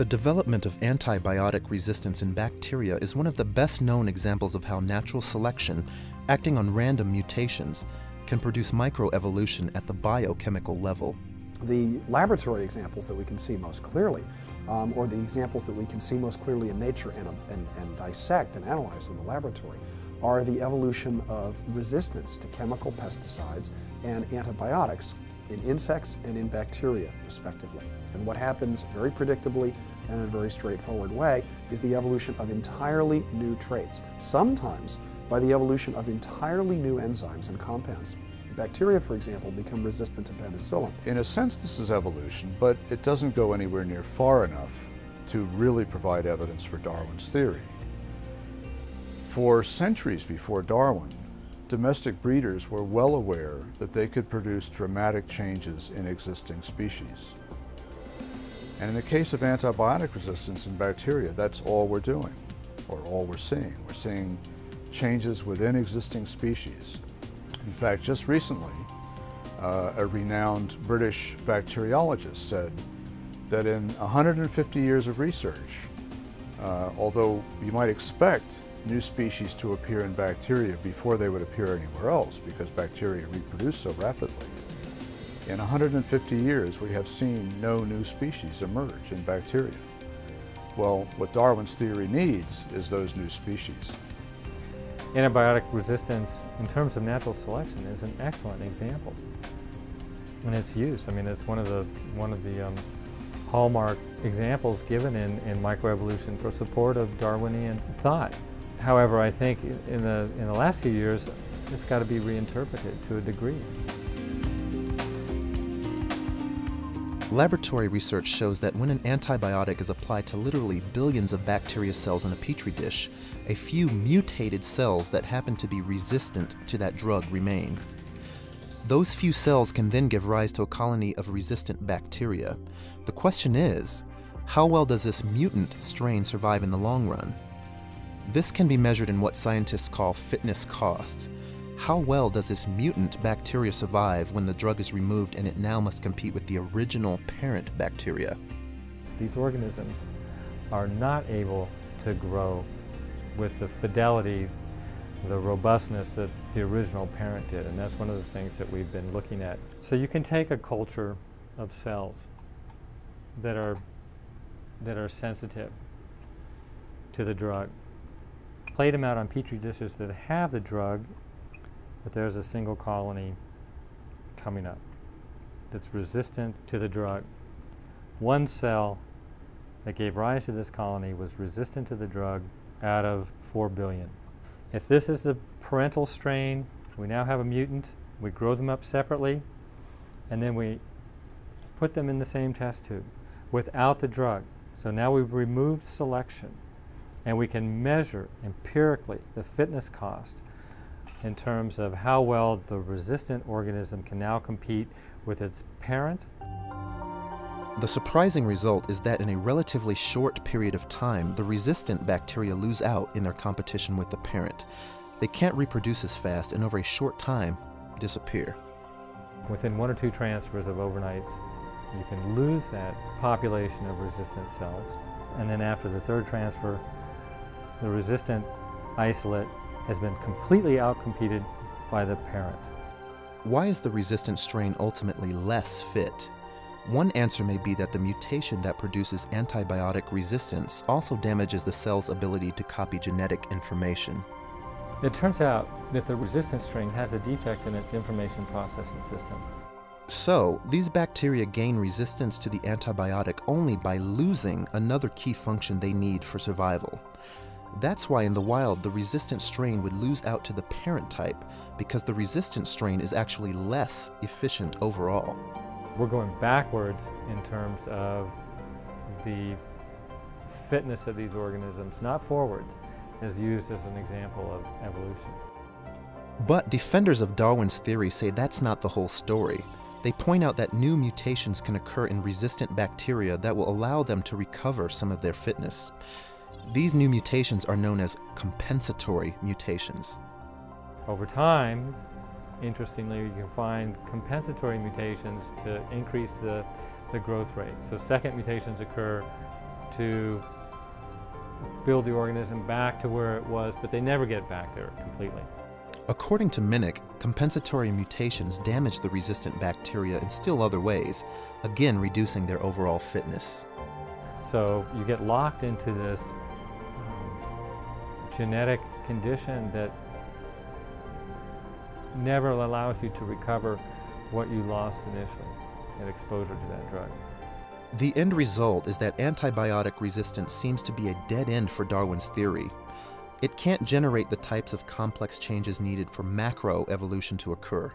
The development of antibiotic resistance in bacteria is one of the best known examples of how natural selection, acting on random mutations, can produce microevolution at the biochemical level. The laboratory examples that we can see most clearly, um, or the examples that we can see most clearly in nature and, and, and dissect and analyze in the laboratory, are the evolution of resistance to chemical pesticides and antibiotics in insects and in bacteria, respectively. And what happens very predictably in a very straightforward way is the evolution of entirely new traits, sometimes by the evolution of entirely new enzymes and compounds. Bacteria, for example, become resistant to penicillin. In a sense, this is evolution, but it doesn't go anywhere near far enough to really provide evidence for Darwin's theory. For centuries before Darwin, domestic breeders were well aware that they could produce dramatic changes in existing species. And in the case of antibiotic resistance in bacteria, that's all we're doing, or all we're seeing. We're seeing changes within existing species. In fact, just recently, uh, a renowned British bacteriologist said that in 150 years of research, uh, although you might expect new species to appear in bacteria before they would appear anywhere else because bacteria reproduce so rapidly. In 150 years, we have seen no new species emerge in bacteria. Well, what Darwin's theory needs is those new species. Antibiotic resistance, in terms of natural selection, is an excellent example. And its use, I mean, it's one of the, one of the um, hallmark examples given in, in microevolution for support of Darwinian thought. However, I think in the, in the last few years, it's got to be reinterpreted to a degree. Laboratory research shows that when an antibiotic is applied to literally billions of bacteria cells in a petri dish, a few mutated cells that happen to be resistant to that drug remain. Those few cells can then give rise to a colony of resistant bacteria. The question is, how well does this mutant strain survive in the long run? This can be measured in what scientists call fitness costs. How well does this mutant bacteria survive when the drug is removed and it now must compete with the original parent bacteria? These organisms are not able to grow with the fidelity, the robustness that the original parent did, and that's one of the things that we've been looking at. So you can take a culture of cells that are, that are sensitive to the drug plate them out on petri dishes that have the drug, but there's a single colony coming up that's resistant to the drug. One cell that gave rise to this colony was resistant to the drug out of 4 billion. If this is the parental strain, we now have a mutant, we grow them up separately, and then we put them in the same test tube without the drug. So now we've removed selection and we can measure empirically the fitness cost in terms of how well the resistant organism can now compete with its parent. The surprising result is that in a relatively short period of time, the resistant bacteria lose out in their competition with the parent. They can't reproduce as fast and over a short time disappear. Within one or two transfers of overnights, you can lose that population of resistant cells. And then after the third transfer, the resistant isolate has been completely outcompeted by the parent. Why is the resistant strain ultimately less fit? One answer may be that the mutation that produces antibiotic resistance also damages the cell's ability to copy genetic information. It turns out that the resistant strain has a defect in its information processing system. So, these bacteria gain resistance to the antibiotic only by losing another key function they need for survival. That's why in the wild the resistant strain would lose out to the parent type because the resistant strain is actually less efficient overall. We're going backwards in terms of the fitness of these organisms, not forwards, as used as an example of evolution. But defenders of Darwin's theory say that's not the whole story. They point out that new mutations can occur in resistant bacteria that will allow them to recover some of their fitness. These new mutations are known as compensatory mutations. Over time, interestingly, you can find compensatory mutations to increase the, the growth rate. So second mutations occur to build the organism back to where it was, but they never get back there completely. According to Minnich, compensatory mutations damage the resistant bacteria in still other ways, again reducing their overall fitness. So you get locked into this genetic condition that never allows you to recover what you lost initially at exposure to that drug. The end result is that antibiotic resistance seems to be a dead end for Darwin's theory. It can't generate the types of complex changes needed for macroevolution to occur.